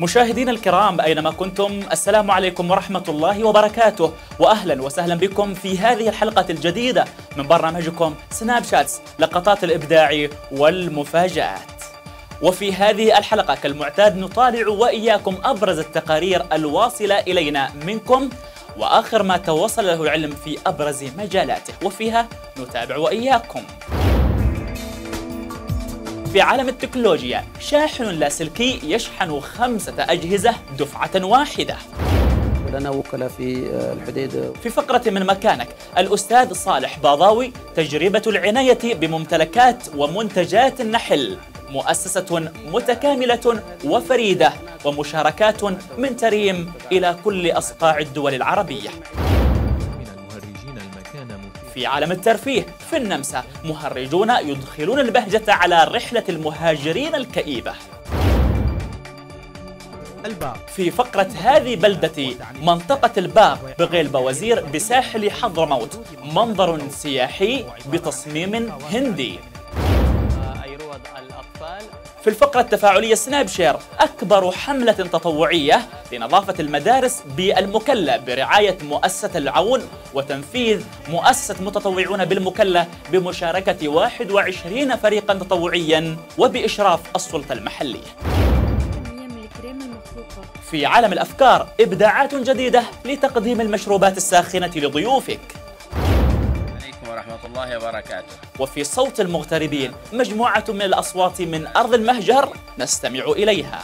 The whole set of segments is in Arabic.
مشاهدينا الكرام أينما كنتم السلام عليكم ورحمة الله وبركاته وأهلا وسهلا بكم في هذه الحلقة الجديدة من برنامجكم سناب شاتس لقطات الإبداع والمفاجآت. وفي هذه الحلقة كالمعتاد نطالع وإياكم أبرز التقارير الواصلة إلينا منكم وآخر ما توصل له العلم في أبرز مجالاته. وفيها نتابع وإياكم. في عالم التكنولوجيا شاحن لاسلكي يشحن خمسة أجهزة دفعة واحدة. ولنا وكلاء في الحديدة في فقرة من مكانك الأستاذ صالح باضاوي تجربة العناية بممتلكات ومنتجات النحل مؤسسة متكاملة وفريدة ومشاركات من تريم إلى كل أصقاع الدول العربية. في عالم الترفيه. في النمسا مهرجون يدخلون البهجة على رحلة المهاجرين الكئيبة. الباب في فقرة هذه بلدتي منطقة الباب بغيل بوزير بساحل حضرموت. منظر سياحي بتصميم هندي. في الفقرة التفاعلية snap share أكبر حملة تطوعية لنظافة المدارس بالمكلا برعاية مؤسسة العون وتنفيذ مؤسسة متطوعون بالمكلا بمشاركة 21 فريقا تطوعيا وبإشراف السلطة المحلية. في عالم الأفكار إبداعات جديدة لتقديم المشروبات الساخنة لضيوفك. ورحمة الله وبركاته. وفي صوت المغتربين مجموعة من الأصوات من أرض المهجر نستمع إليها.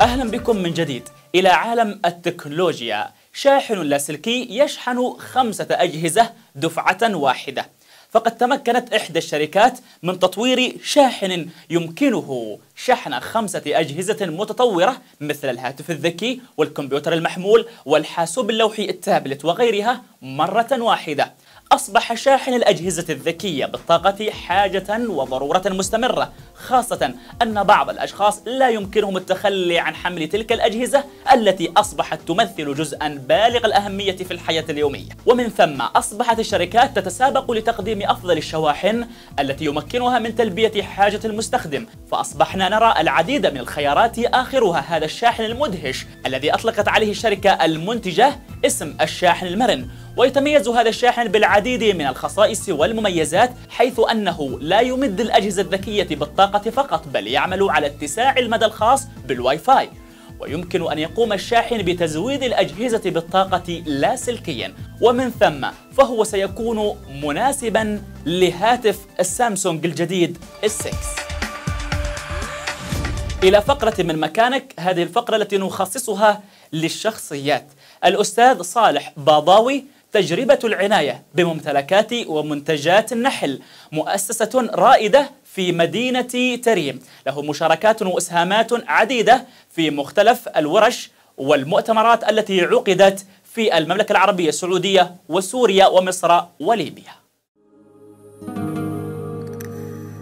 أهلا بكم من جديد إلى عالم التكنولوجيا. شاحن لاسلكي يشحن خمسة أجهزة دفعة واحدة. فقد تمكنت إحدى الشركات من تطوير شاحن يمكنه شحن خمسة أجهزة متطورة مثل الهاتف الذكي والكمبيوتر المحمول والحاسوب اللوحي التابلت وغيرها مرة واحدة. أصبح شاحن الأجهزة الذكية بالطاقة حاجة وضرورة مستمرة خاصة أن بعض الأشخاص لا يمكنهم التخلي عن حمل تلك الأجهزة التي أصبحت تمثل جزءا بالغ الأهمية في الحياة اليومية. ومن ثم أصبحت الشركات تتسابق لتقديم أفضل الشواحن التي يمكنها من تلبية حاجة المستخدم. فأصبحنا نرى العديد من الخيارات آخرها هذا الشاحن المدهش الذي أطلقت عليه الشركة المنتجة اسم الشاحن المرن. ويتميز هذا الشاحن بالعديد من الخصائص والمميزات حيث أنه لا يمد الأجهزة الذكية بالطاقة فقط بل يعمل على اتساع المدى الخاص بالواي فاي ويمكن أن يقوم الشاحن بتزويد الأجهزة بالطاقة لاسلكيا ومن ثم فهو سيكون مناسبا لهاتف السامسونج الجديد السكس إلى فقرة من مكانك هذه الفقرة التي نخصصها للشخصيات. الأستاذ صالح باضاوي تجربة العناية بممتلكات ومنتجات النحل مؤسسة رائدة في مدينة تريم. له مشاركات وإسهامات عديدة في مختلف الورش والمؤتمرات التي عقدت في المملكة العربية السعودية وسوريا ومصر وليبيا.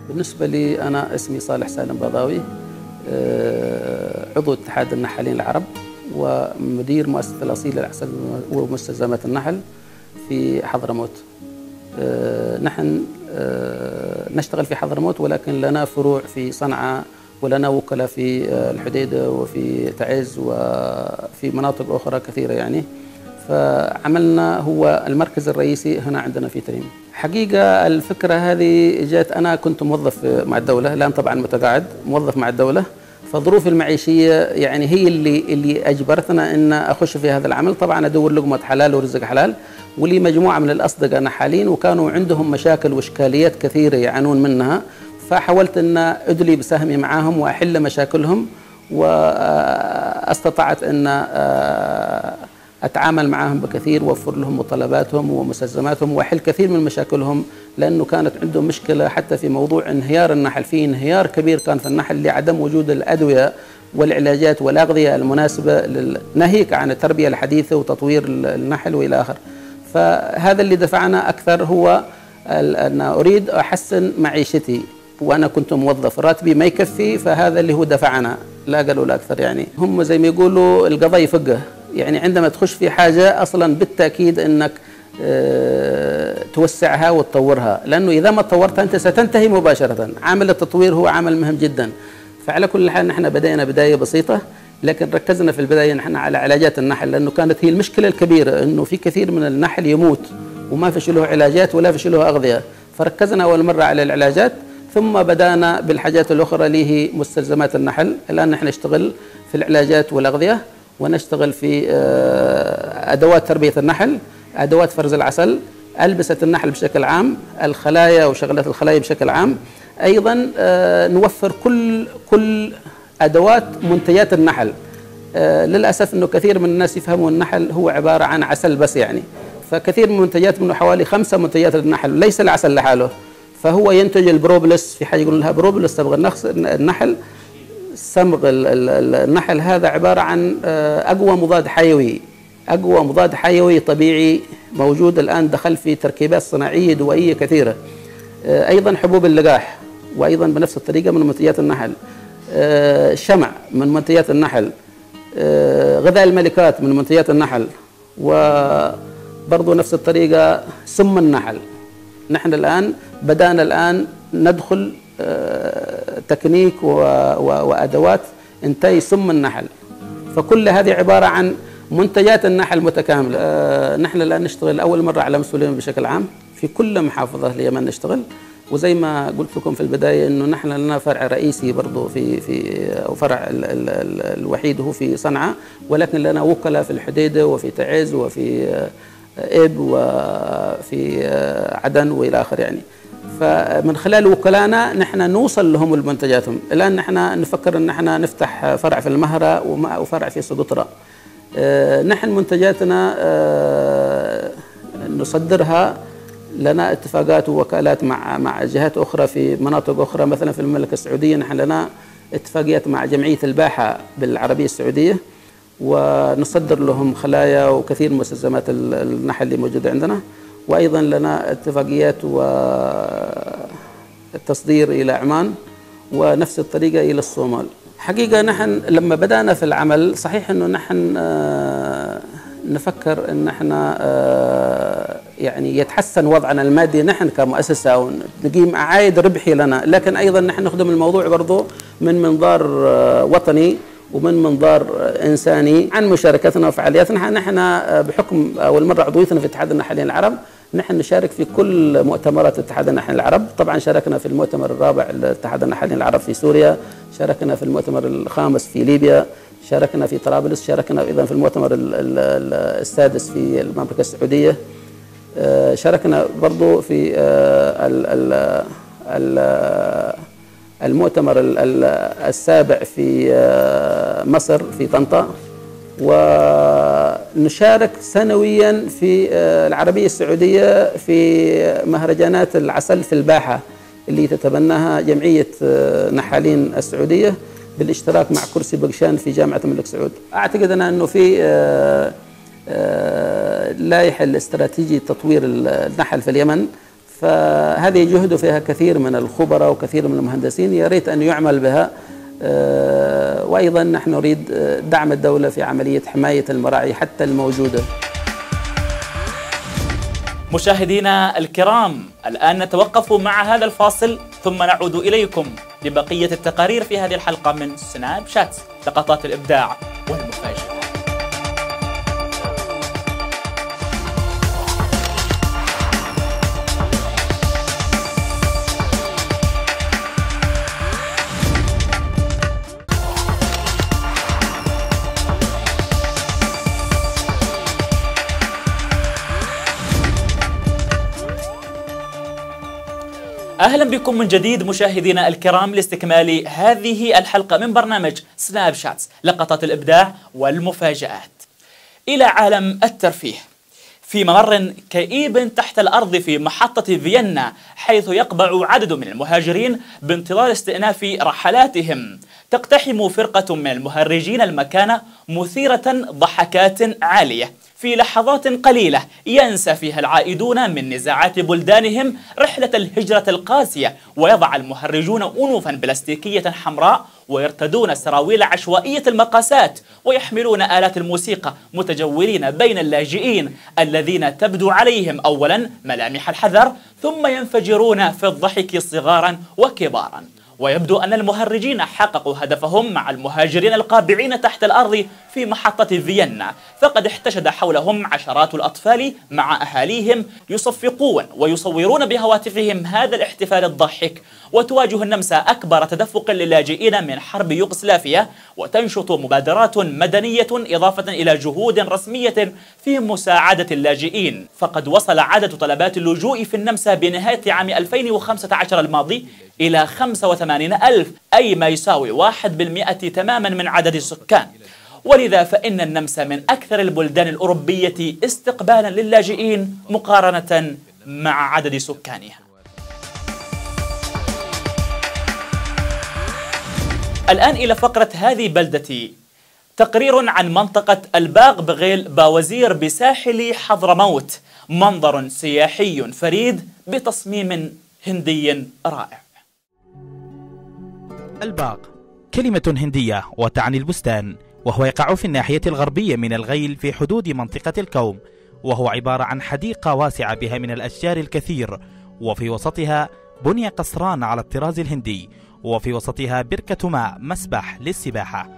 بالنسبة لي أنا اسمي صالح سالم بضاوي آه، عضو اتحاد النحالين العرب ومدير مؤسسة الأصيل للأحسن ومستلزمات النحل. في حضرموت. آه، نحن آه، نشتغل في حضرموت ولكن لنا فروع في صنعاء ولنا وكلاء في آه، الحديدة وفي تعز وفي مناطق أخرى كثيرة يعني. فعملنا هو المركز الرئيسي هنا عندنا في تريم. حقيقة الفكرة هذه جات أنا كنت موظف مع الدولة الآن طبعا متقاعد موظف مع الدولة. فظروفي المعيشية يعني هي اللي اللي أجبرتنا أن أخش في هذا العمل. طبعا أدور لقمة حلال ورزق حلال. ولي مجموعة من الأصدقاء نحالين وكانوا عندهم مشاكل وإشكاليات كثيرة يعانون منها. فحاولت أن أدلي بسهمي معاهم وأحل مشاكلهم وأستطعت أن أتعامل معهم بكثير وأوفر لهم مطالباتهم ومستلزماتهم وأحل كثير من مشاكلهم لأنه كانت عندهم مشكلة حتى في موضوع انهيار النحل. في انهيار كبير كان في النحل لعدم وجود الأدوية والعلاجات والأغذية المناسبة لل- ناهيك عن التربية الحديثة وتطوير ال- النحل وإلى اخره فهذا اللي دفعنا أكثر هو ان أريد أحسن معيشتي وأنا كنت موظف. راتبي ما يكفي فهذا اللي هو دفعنا لا أقل ولا أكثر يعني. هم زي ما يقولوا القضاء يفقه. يعني عندما تخش في حاجة أصلا بالتأكيد إنك آه، توسعها وتطورها لأنه إذا ما طورتها أنت ستنتهي مباشرة. عامل التطوير هو عمل مهم جدا. فعلى كل حال نحن بدأنا بداية بسيطة لكن ركزنا في البداية نحن على علاجات النحل لأنه كانت هي المشكلة الكبيرة إنه في كثير من النحل يموت وما فيش له علاجات ولا فيش له أغذية. فركزنا أول مرة على العلاجات ثم بدأنا بالحاجات الأخرى اللي هي مستلزمات النحل. الآن نحن نشتغل في العلاجات والأغذية. ونشتغل في آه، أدوات تربية النحل أدوات فرز العسل ألبسة النحل بشكل عام الخلايا وشغلات الخلايا بشكل عام. أيضا آه، نوفر كل كل أدوات منتجات النحل. آه، للأسف إنه كثير من الناس يفهموا النحل هو عبارة عن عسل بس يعني. فكثير من المنتجات منه حوالي خمسة منتجات النحل ليس العسل لحاله. فهو ينتج البروبلس في حاجة يقولون لها بروبلس النخس النحل. صمغ ال- ال- ال- النحل هذا عبارة عن آه، أقوى مضاد حيوي. أقوى مضاد حيوي طبيعي موجود الآن دخل في تركيبات صناعية دوائية كثيرة. آه، أيضا حبوب اللقاح وأيضا بنفس الطريقة من منتجات النحل. آه، شمع من منتجات النحل. غذاء الملكات من منتجات النحل. وبرضه نفس الطريقة سم النحل. نحن الآن بدأنا الآن ندخل تكنيك و- و- وأدوات إنتاج سم النحل. فكل هذه عبارة عن منتجات النحل متكاملة. آه، نحن الآن نشتغل أول مرة على مستوى اليمن بشكل عام في كل محافظة اليمن نشتغل. وزي ما قلت لكم في البداية إنه نحن لنا فرع رئيسي برضو في في أو فرع ال ال ال الوحيد هو في صنعاء ولكن لنا وكلاء في الحديدة وفي تعز وفي آه، إب وفي آه، عدن وإلى اخره يعني. فمن خلال وكلائنا نحن نوصل لهم المنتجاتهم. الآن نحن نفكر أن نحن نفتح فرع في المهرة وفرع في سقطرى آه، نحن منتجاتنا آه، نصدرها لنا اتفاقات ووكالات مع مع جهات أخرى في مناطق أخرى مثلا في المملكة السعودية نحن لنا اتفاقيات مع جمعية الباحة بالعربية السعودية ونصدر لهم خلايا وكثير من مستلزمات ال- النحل اللي موجودة عندنا. وأيضا لنا اتفاقيات والتصدير إلى عمان ونفس الطريقة إلى الصومال. حقيقة نحن لما بدأنا في العمل صحيح إنه نحن آه، نفكر إن إحنا آه، يعني يتحسن وضعنا المادي نحن كمؤسسة ونقيم عائد ربحي لنا، لكن أيضا نحن نخدم الموضوع برضه من منظار آه، وطني ومن منظار إنساني عن مشاركتنا وفعالياتنا. نحن بحكم أول مرة عضويتنا في اتحاد النحلين العرب نحن نشارك في كل مؤتمرات اتحاد النحلين العرب. طبعا شاركنا في المؤتمر الرابع لاتحاد النحلين العرب في سوريا شاركنا في المؤتمر الخامس في ليبيا شاركنا في طرابلس شاركنا أيضا في المؤتمر ال- ال- ال- السادس في المملكة السعودية. آه، شاركنا برضو في آه، ال- ال- ال- المؤتمر ال- ال- السابع في آه، مصر في طنطا. ونشارك سنويا في آه، العربية السعودية في مهرجانات العسل في الباحة اللي تتبناها جمعية آه، نحالين السعودية بالاشتراك مع كرسي بقشان في جامعة الملك سعود. أعتقد أنا أنه في آه، آه، لائحة الاستراتيجي تطوير النحل في اليمن. فهذه جهد فيها كثير من الخبراء وكثير من المهندسين يا ريت أن يعمل بها. آه، وأيضا نحن نريد آه، دعم الدولة في عملية حماية المراعي حتى الموجودة. مشاهدينا الكرام الآن نتوقف مع هذا الفاصل ثم نعود إليكم لبقية التقارير في هذه الحلقة من سناب شات لقطات الإبداع. أهلا بكم من جديد مشاهدينا الكرام لاستكمال هذه الحلقة من برنامج سناب شاتس لقطات الإبداع والمفاجآت. إلى عالم الترفيه. في ممر كئيب تحت الأرض في محطة فيينا حيث يقبع عدد من المهاجرين بانتظار استئناف رحلاتهم. تقتحم فرقة من المهرجين المكان مثيرة ضحكات عالية. في لحظات قليلة ينسى فيها العائدون من نزاعات بلدانهم رحلة الهجرة القاسية ويضع المهرجون أنوفا بلاستيكية حمراء ويرتدون سراويل عشوائية المقاسات ويحملون آلات الموسيقى متجولين بين اللاجئين الذين تبدو عليهم أولا ملامح الحذر ثم ينفجرون في الضحك صغارا وكبارا. ويبدو أن المهرجين حققوا هدفهم مع المهاجرين القابعين تحت الأرض في محطة فيينا. فقد احتشد حولهم عشرات الأطفال مع أهاليهم يصفقون ويصورون بهواتفهم هذا الاحتفال الضاحك وتواجه النمسا أكبر تدفق للاجئين من حرب يوغسلافيا وتنشط مبادرات مدنية إضافة إلى جهود رسمية في مساعدة اللاجئين. فقد وصل عدد طلبات اللجوء في النمسا بنهاية عام 2015 الماضي إلى 85 ألف أي ما يساوي واحد بالمئة تماما من عدد السكان. ولذا فإن النمسا من أكثر البلدان الأوروبية استقبالا للاجئين مقارنة مع عدد سكانها. الآن إلى فقرة هذه بلدتي. تقرير عن منطقة الباغ بغيل باوزير بساحل حضرموت منظر سياحي فريد بتصميم هندي رائع. الباغ كلمة هندية وتعني البستان وهو يقع في الناحية الغربية من الغيل في حدود منطقة الكوم وهو عبارة عن حديقة واسعة بها من الأشجار الكثير وفي وسطها بني قصران على الطراز الهندي وفي وسطها بركة ماء مسبح للسباحة.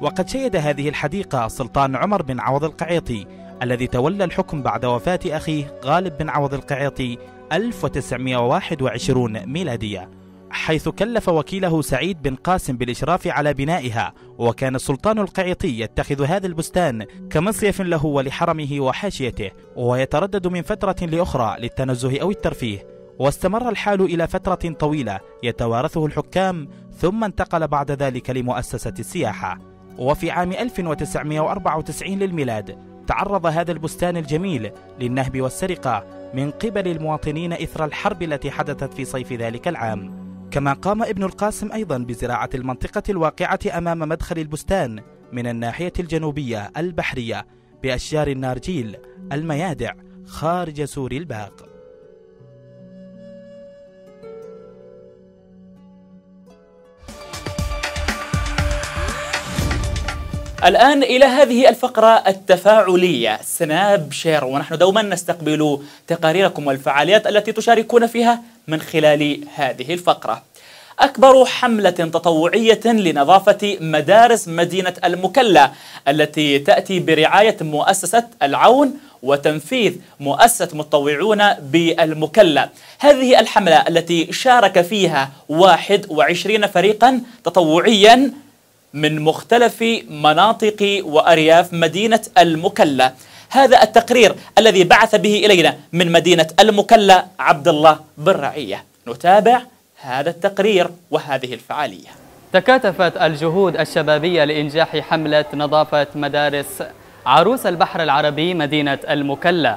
وقد شيد هذه الحديقة السلطان عمر بن عوض القعيطي الذي تولى الحكم بعد وفاة أخيه غالب بن عوض القعيطي 1921 ميلادية. حيث كلف وكيله سعيد بن قاسم بالإشراف على بنائها وكان السلطان القعيطي يتخذ هذا البستان كمصيف له ولحرمه وحاشيته ويتردد من فترة لأخرى للتنزه أو الترفيه. واستمر الحال إلى فترة طويلة يتوارثه الحكام ثم انتقل بعد ذلك لمؤسسة السياحة. وفي عام 1994 للميلاد تعرض هذا البستان الجميل للنهب والسرقة من قبل المواطنين إثر الحرب التي حدثت في صيف ذلك العام. كما قام ابن القاسم أيضا بزراعة المنطقة الواقعة أمام مدخل البستان من الناحية الجنوبية البحرية بأشجار النارجيل الميادع خارج سور الباق الآن إلى هذه الفقرة التفاعلية. snap share ونحن دوما نستقبل تقاريركم والفعاليات التي تشاركون فيها من خلال هذه الفقرة. أكبر حملة تطوعية لنظافة مدارس مدينة المكلا التي تأتي برعاية مؤسسة العون وتنفيذ مؤسسة متطوعون بالمكلا. هذه الحملة التي شارك فيها 21 فريقا تطوعيا من مختلف مناطق وأرياف مدينة المكلا. هذا التقرير الذي بعث به إلينا من مدينة المكلا عبد الله بن رعية نتابع هذا التقرير وهذه الفعالية. تكاتفت الجهود الشبابية لإنجاح حملة نظافة مدارس عروس البحر العربي مدينة المكلا.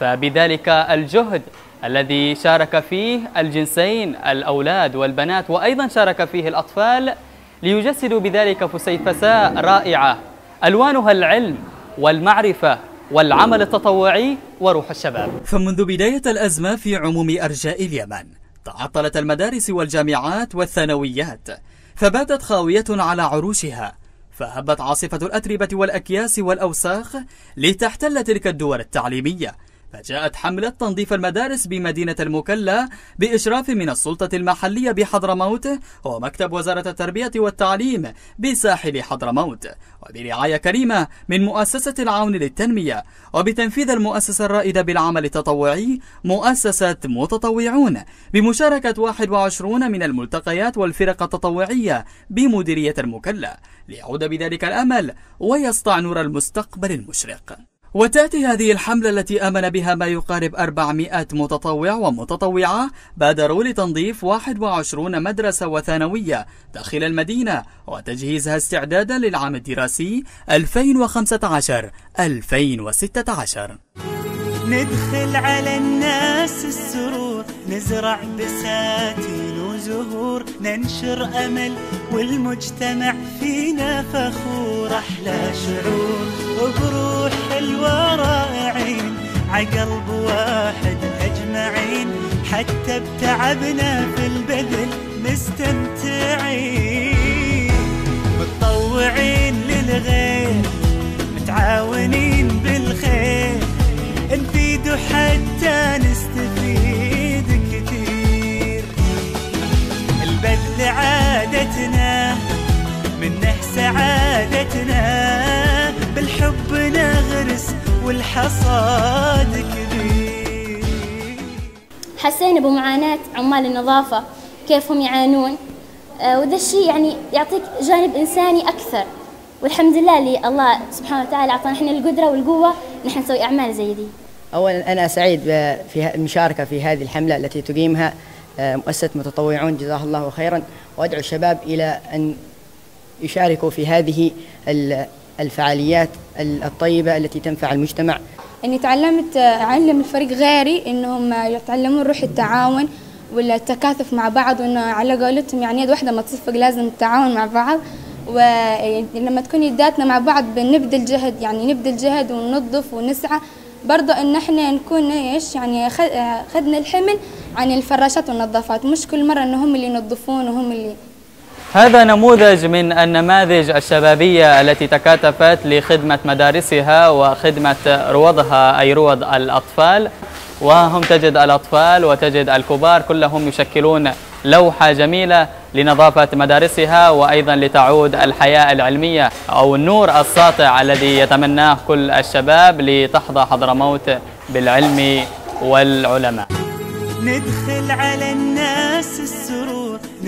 فبذلك الجهد الذي شارك فيه الجنسين الأولاد والبنات وأيضا شارك فيه الأطفال ليجسدوا بذلك فسيفساء رائعة. ألوانها العلم والمعرفة والعمل التطوعي وروح الشباب. فمنذ بداية الأزمة في عموم أرجاء اليمن تعطلت المدارس والجامعات والثانويات فباتت خاوية على عروشها فهبت عاصفة الأتربة والأكياس والأوساخ لتحتل تلك الدول التعليمية فجاءت حملة تنظيف المدارس بمدينة المكلا بإشراف من السلطة المحلية بحضرموت ومكتب وزارة التربية والتعليم بساحل حضرموت وبرعاية كريمة من مؤسسة العون للتنمية وبتنفيذ المؤسسة الرائدة بالعمل التطوعي مؤسسة متطوعون بمشاركة 21 من الملتقيات والفرق التطوعية بمديرية المكلا ليعود بذلك الأمل ويسطع نور المستقبل المشرق. وتأتي هذه الحملة التي آمن بها ما يقارب 400 متطوع ومتطوعة بادروا لتنظيف 21 مدرسة وثانوية داخل المدينة وتجهيزها استعدادا للعام الدراسي 2015-2016 ندخل على الناس السرور نزرع بساتين وزهور ننشر أمل والمجتمع فينا فخور أحلى شعور. وبروح حلوة رائعين عقلب واحد أجمعين حتى بتعبنا في البذل مستمتعين. متطوعين للغير متعاونين بالخير نفيد حتى نستفيد كثير. البذل عادتنا منه سعادتنا والحصاد كبير. حسينا بمعاناة عمال النظافة كيف هم يعانون؟ آه، وذا الشيء يعني يعطيك جانب إنساني أكثر. والحمد لله اللي الله سبحانه وتعالى أعطانا إحنا القدرة والقوة نحن نسوي أعمال زي دي. أولا أنا سعيد في المشاركة في هذه الحملة التي تقيمها آه، مؤسسة متطوعون جزاه الله خيرا. وأدعو الشباب إلى أن يشاركوا في هذه ال- الفعاليات ال- الطيبة التي تنفع المجتمع. إني تعلمت أعلم الفريق غيري إنهم يتعلمون روح التعاون والتكاثف مع بعض وإنه على قولتهم يعني يد واحدة ما تصفق لازم التعاون مع بعض. ولما تكون يداتنا مع بعض بنبذل جهد يعني نبذل جهد وننظف ونسعى. برضه إن إحنا نكون إيش يعني اخذنا الحمل عن الفراشات والنظافات. مش كل مرة ان هم اللي ينظفون وهم اللي هذا نموذج من النماذج الشبابية التي تكاتفت لخدمة مدارسها وخدمة روضها أي روض الأطفال. وهم تجد الأطفال وتجد الكبار كلهم يشكلون لوحة جميلة لنظافة مدارسها وأيضا لتعود الحياة العلمية أو النور الساطع الذي يتمناه كل الشباب لتحظى حضرموت بالعلم والعلماء. ندخل على الناس السرور.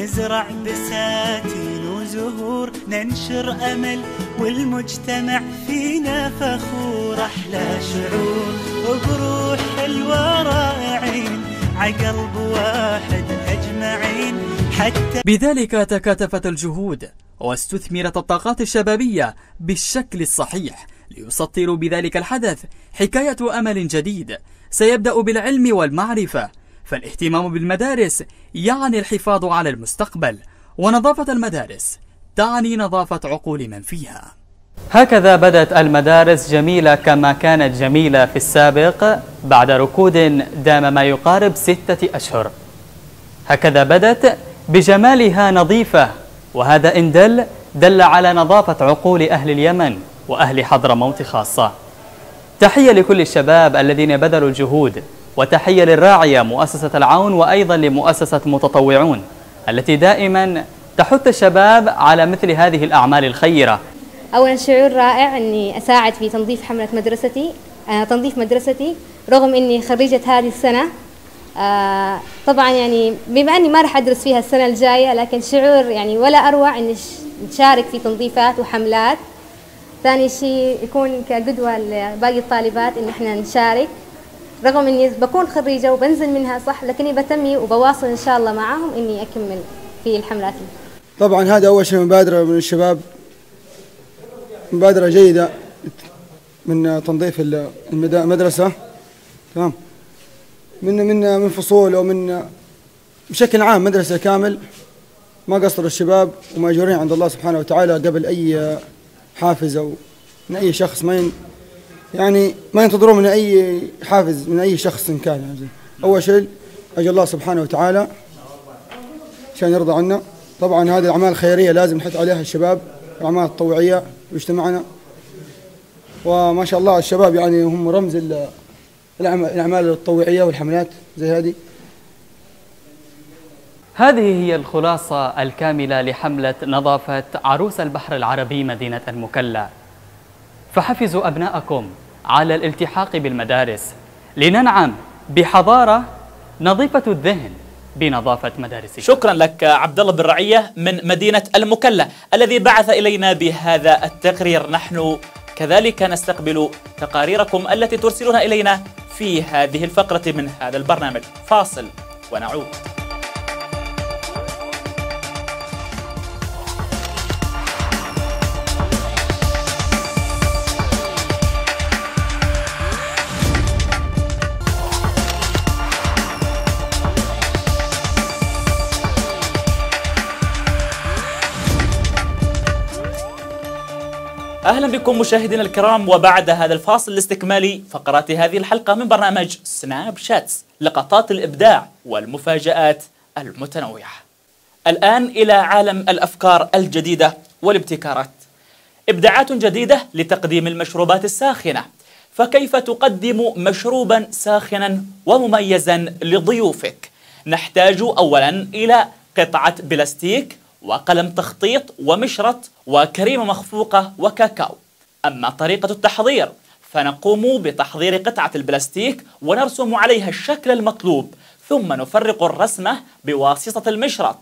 نزرع بساتين وزهور ننشر أمل والمجتمع فينا فخور. أحلى شعور وبروح حلوة رائعين عقلب واحد أجمعين. حتى بذلك تكاتفت الجهود واستثمرت الطاقات الشبابية بالشكل الصحيح ليسطروا بذلك الحدث حكاية أمل جديد. سيبدأ بالعلم والمعرفة فالاهتمام بالمدارس يعني الحفاظ على المستقبل ونظافة المدارس تعني نظافة عقول من فيها. هكذا بدت المدارس جميلة كما كانت جميلة في السابق بعد ركود دام ما يقارب ستة أشهر. هكذا بدت بجمالها نظيفة وهذا إن دل دل على نظافة عقول أهل اليمن وأهل حضرموت خاصة. تحية لكل الشباب الذين بذلوا الجهود. وتحية للراعية مؤسسة العون وأيضا لمؤسسة متطوعون التي دائما تحث الشباب على مثل هذه الأعمال الخيرة. أولا شعور رائع أني أساعد في تنظيف حملة مدرستي آه تنظيف مدرستي رغم أني خريجة هذه السنة. آه طبعا يعني بما أني ما راح أدرس فيها السنة الجاية لكن شعور يعني ولا أروع أني نشارك في تنظيفات وحملات. ثاني شيء يكون كقدوة لباقي الطالبات إن إحنا نشارك. رغم إني بكون خريجة وبنزل منها صح لكني بتمي وبواصل إن شاء الله معاهم إني أكمل في الحملات. طبعا هذا أول شيء مبادرة من الشباب مبادرة جيدة من تنظيف المدرسة تمام من من من فصول أو من بشكل عام مدرسة كامل ما قصروا الشباب ومأجورين عند الله سبحانه وتعالى قبل أي حافز أو من أي شخص ما يعني ما ينتظرون من أي حافز من أي شخص إن كان يعني أول شيء أجل الله سبحانه وتعالى عشان يرضى عنا. طبعا هذه الأعمال الخيرية لازم نحث عليها الشباب الأعمال التطوعية مجتمعنا. وما شاء الله الشباب يعني هم رمز ال- الأعم- الأعمال التطوعية والحملات زي هذه. هذه هي الخلاصة الكاملة لحملة نظافة عروس البحر العربي مدينة المكلا. فحفزوا أبناءكم على الالتحاق بالمدارس لننعم بحضارة نظيفة الذهن بنظافة مدارسكم. شكرا لك عبد الله بن رعيه من مدينة المكلا الذي بعث إلينا بهذا التقرير. نحن كذلك نستقبل تقاريركم التي ترسلونها إلينا في هذه الفقرة من هذا البرنامج. فاصل ونعود. أهلا بكم مشاهدينا الكرام وبعد هذا الفاصل لاستكمال فقرات هذه الحلقة من برنامج سناب شاتس لقطات الإبداع والمفاجآت المتنوعة. الآن إلى عالم الأفكار الجديدة والابتكارات. إبداعات جديدة لتقديم المشروبات الساخنة. فكيف تقدم مشروبا ساخنا ومميزا لضيوفك؟ نحتاج أولا إلى قطعة بلاستيك وقلم تخطيط ومشرط وكريمة مخفوقة وكاكاو. أما طريقة التحضير فنقوم بتحضير قطعة البلاستيك ونرسم عليها الشكل المطلوب ثم نفرق الرسمة بواسطة المشرط.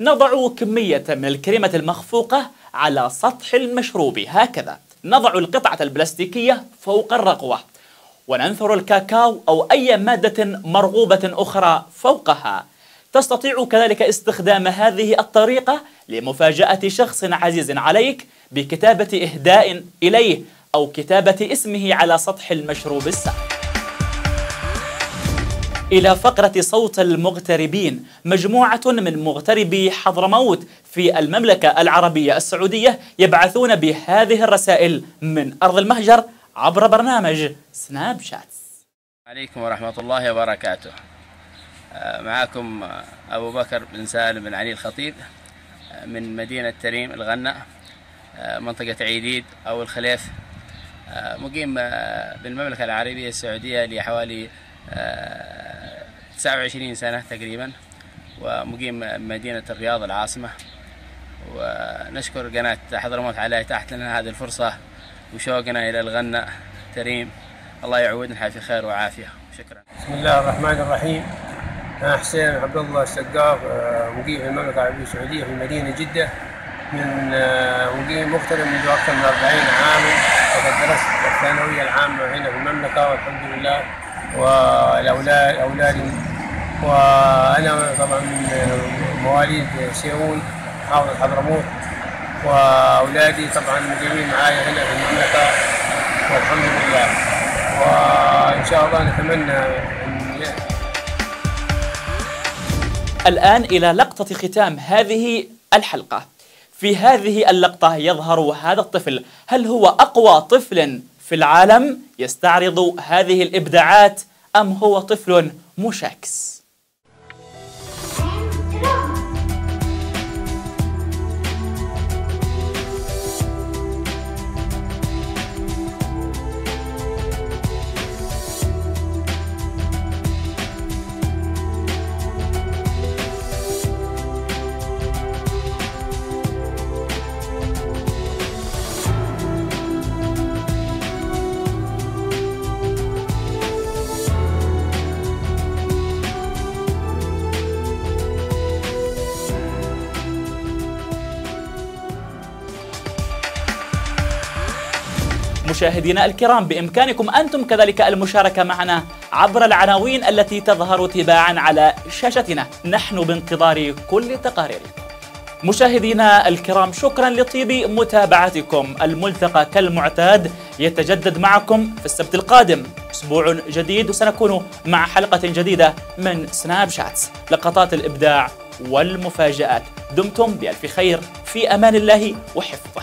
نضع كمية من الكريمة المخفوقة على سطح المشروب هكذا. نضع القطعة البلاستيكية فوق الرقوة وننثر الكاكاو أو أي مادة مرغوبة أخرى فوقها. تستطيع كذلك استخدام هذه الطريقة لمفاجأة شخص عزيز عليك بكتابة إهداء إليه أو كتابة اسمه على سطح المشروب الساخن إلى فقرة صوت المغتربين مجموعة من مغتربي حضرموت في المملكة العربية السعودية يبعثون بهذه الرسائل من أرض المهجر عبر برنامج سناب شات عليكم ورحمة الله وبركاته. معكم أبو بكر بن سالم بن علي الخطيب من مدينة تريم الغنة منطقة عيديد أو الخليف. مقيم بالمملكة العربية السعودية لحوالي 29 سنة تقريبا ومقيم مدينة الرياض العاصمة. ونشكر قناة حضرموت على إتاحة لنا هذه الفرصة وشوقنا إلى الغنة تريم. الله يعودنا في خير وعافية. شكرا. بسم الله الرحمن الرحيم. أنا حسين عبد الله السقاف مقيم في المملكة العربية السعودية في مدينة جدة من مقيم مغترب منذ أكثر من 40 عاما وقد درست الثانوية العامة هنا في المملكة والحمد لله والأولاد أولادي. وأنا طبعا من مواليد سيئون محافظة حضرموت وأولادي طبعا مقيمين معايا هنا في المملكة والحمد لله. وإن شاء الله نتمنى أن الآن إلى لقطة ختام هذه الحلقة. في هذه اللقطة يظهر هذا الطفل. هل هو أقوى طفل في العالم يستعرض هذه الإبداعات أم هو طفل مشاكس؟ مشاهدينا الكرام بإمكانكم أنتم كذلك المشاركة معنا عبر العناوين التي تظهر تباعا على شاشتنا. نحن بانتظار كل تقاريركم مشاهدينا الكرام شكرا لطيب متابعتكم. الملتقى كالمعتاد يتجدد معكم في السبت القادم. أسبوع جديد وسنكون مع حلقة جديدة من سناب شاتس. لقطات الإبداع والمفاجآت. دمتم بألف خير. في أمان الله وحفظه.